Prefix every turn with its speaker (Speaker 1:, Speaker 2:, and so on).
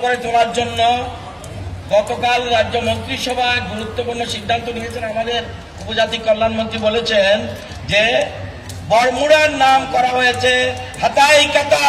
Speaker 1: করে তোলার জন্য গতকাল রাজ্য মন্ত্রিসভায় গুরুত্বপূর্ণ সিদ্ধান্ত নিয়েছেন আমাদের উপজাতি কল্যাণ মন্ত্রী বলেছেন যে বরমুড়ার নাম করা হয়েছে হাতাই কাতা